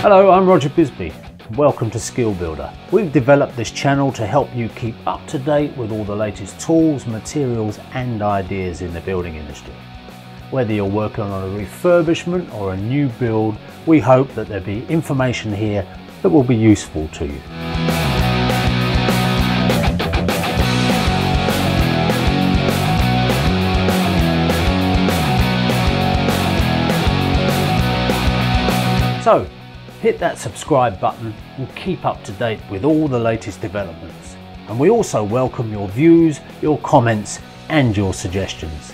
Hello, I'm Roger Bisby. Welcome to Skill Builder. We've developed this channel to help you keep up to date with all the latest tools, materials and ideas in the building industry. Whether you're working on a refurbishment or a new build, we hope that there'll be information here that will be useful to you. So, hit that subscribe button and keep up to date with all the latest developments. And we also welcome your views, your comments and your suggestions.